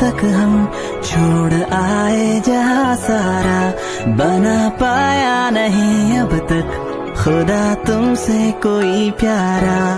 तक हम छोड़ आए जहाँ सारा बना पाया नहीं अब तक। खुदा तुमसे कोई प्यारा